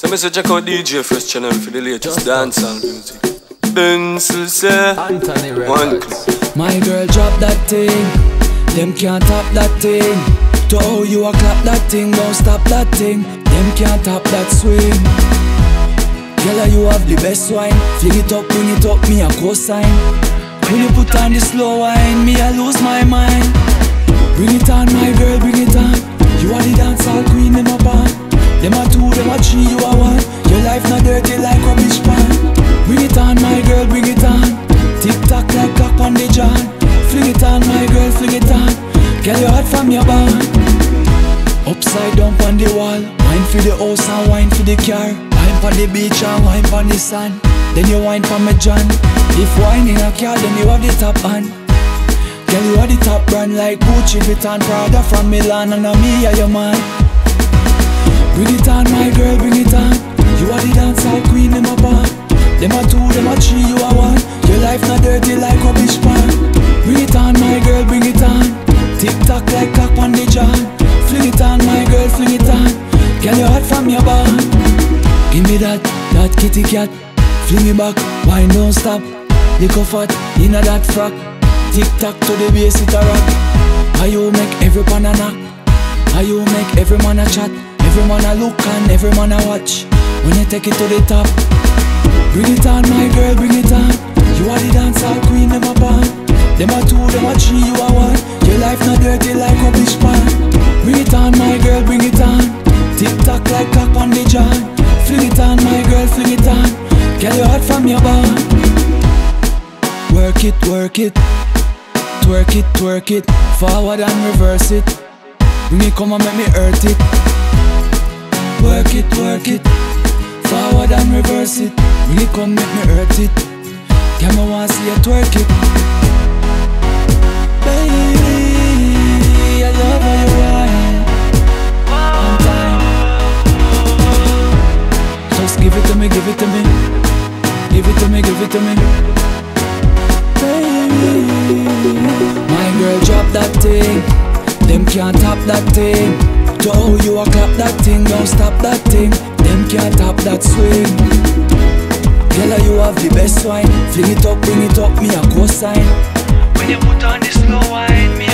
So me say check out DJ Fresh channel for the latest dancehall music. Benzel say Anthony one click. My girl drop that thing, them can't top that thing. To how you a clap that thing, don't stop that thing. Them can't top that swing. Girl, you have the best wine. Fling it up, bring it up, me a cosign. When you put on the slow wine, me I lose my mind. Three, you a one. Your life not dirty like rubbish pan. Bring it on, my girl, bring it on. Tick tock like clock on the john. Fling it on, my girl, fling it on. Girl, you hot from your band. Upside down on the wall. Wine for the house and wine for the car. Wine for the beach and wine for the sun. Then you wine for me John. If wine in a car, then you have the top on. Girl, you are the top brand like Gucci, Vuitton, Prada from Milan, and I'm me, your man. Bring it on, my girl, bring it on. You are the dancehall queen, them a band. Them a two, them a three, you a one. Your life not dirty like rubbish pan. Bring it on, my girl, bring it on. Tick tock like clock on the john. Fling it on, my girl, fling it on. Girl, your heart from your band. Give me that, that kitty cat. Fling it back, wine don't stop. Lick off fat, inna that frock. Tick tock to the bass, it a rock. How you make every pan a knock? How you make every man a chat? Every man a look and every man a watch. When you take it to the top, bring it on, my girl, bring it on. You are the dancehall queen, them a band. Them a two, them a three, you a one. Your life not dirty like rubbish pan. Bring it on, my girl, bring it on. Tick tock like clock on the john. Fling it on, my girl, fling it on. Get your heart from your band. Work it, work it. Twerk it, twerk it. Forward and reverse it. Bring it, come and make me hurt it. It, work it. Forward and reverse it. It, come make me hurt it. Can me want see you twerk it. Baby, I love how you whine. On time. Just give it to me, give it to me. Give it to me, give it to me. Baby, my girl drop that thing. Them can't top that thing. How you a clap that thing, don't stop that thing. Them can't top that swing. Girl, you have the best wine. Fling it up, bring it up, me a cosign. When you put on the slow wine, me